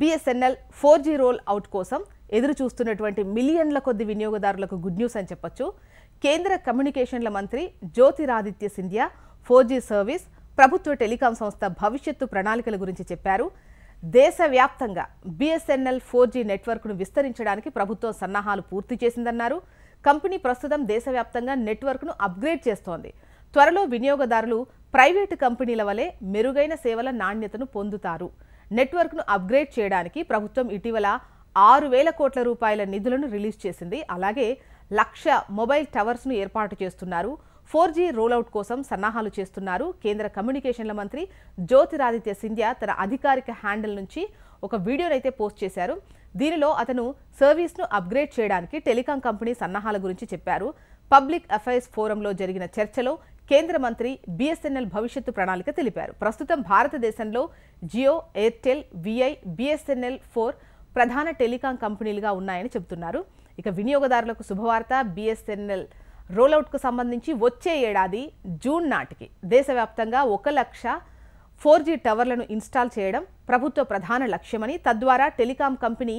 BSNL four G roll out కోసం ఎదురు చూస్తున్నటువంటి మిలియన్ల కొద్ది వినియోగదారులకు గుడ్ న్యూస్ అని చెప్పొచ్చు. కేంద్ర కమ్యూనికేషన్ల మంత్రి Jyotiraditya Scindia four G service ప్రభుత్వ టెలికాం సంస్థ భవిష్యత్తు ప్రణాళికల గురించి చెప్పారు. దేశవ్యాప్తంగా బిఎస్ఎన్ఎల్ ఫోర్ జీ నెట్వర్క్ను విస్తరించడానికి ప్రభుత్వం సన్నాహాలు పూర్తి చేసిందన్నారు. కంపెనీ ప్రస్తుతం దేశవ్యాప్తంగా నెట్వర్క్ను అప్గ్రేడ్ చేస్తోంది. త్వరలో వినియోగదారులు ప్రైవేటు కంపెనీల వలె మెరుగైన సేవల నాణ్యతను పొందుతారు. నెట్వర్క్ను అప్గ్రేడ్ చేయడానికి ప్రభుత్వం ఇటీవల ఆరు వేల కోట్ల రూపాయల నిధులను రిలీజ్ చేసింది. అలాగే లక్ష మొబైల్ టవర్స్ను ఏర్పాటు చేస్తున్నారు. ఫోర్ జీ రోలౌట్ కోసం సన్నాహాలు చేస్తున్నారు. కేంద్ర కమ్యూనికేషన్ల మంత్రి జ్యోతిరాదిత్య సింధ్యా తన అధికారిక హ్యాండిల్ నుంచి ఒక వీడియోనైతే పోస్ట్ చేశారు. దీనిలో అతను సర్వీస్ను అప్గ్రేడ్ చేయడానికి టెలికాం కంపెనీ సన్నాహాల గురించి చెప్పారు. పబ్లిక్ అఫైర్స్ ఫోరంలో జరిగిన చర్చలో కేంద్ర మంత్రి బీఎస్ఎన్ఎల్ భవిష్యత్తు ప్రణాళిక తెలిపారు. ప్రస్తుతం భారతదేశంలో Jio Airtel VI BSNL four ప్రధాన టెలికాం కంపెనీలుగా ఉన్నాయని చెబుతున్నారు. ఇక వినియోగదారులకు శుభవార్త. బీఎస్ఎన్ఎల్ రోలౌట్కు సంబంధించి వచ్చే ఏడాది జూన్ నాటికి దేశవ్యాప్తంగా ఒక లక్ష ఫోర్ జీ టవర్లను ఇన్స్టాల్ చేయడం ప్రభుత్వ ప్రధాన లక్ష్యమని తద్వారా టెలికాం కంపెనీ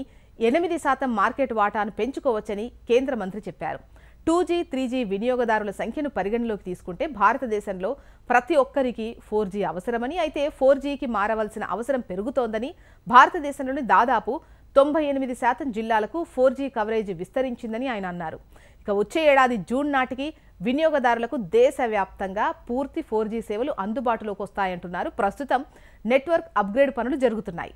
ఎనిమిది శాతం మార్కెట్ వాటాను పెంచుకోవచ్చని కేంద్ర మంత్రి చెప్పారు. టూ జీ త్రీ జీ వినియోగదారుల సంఖ్యను పరిగణలోకి తీసుకుంటే భారతదేశంలో ప్రతి ఒక్కరికి ఫోర్ జీ అవసరమని అయితే ఫోర్ జీకి మారవలసిన అవసరం పెరుగుతోందని భారతదేశంలోని దాదాపు తొంభై ఎనిమిది శాతం జిల్లాలకు ఫోర్ జీ కవరేజ్ విస్తరించిందని ఆయన అన్నారు. ఇక వచ్చే ఏడాది జూన్ నాటికి వినియోగదారులకు దేశవ్యాప్తంగా పూర్తి ఫోర్ జీ సేవలు అందుబాటులోకి వస్తాయంటున్నారు. ప్రస్తుతం నెట్వర్క్ అప్గ్రేడ్ పనులు జరుగుతున్నాయి.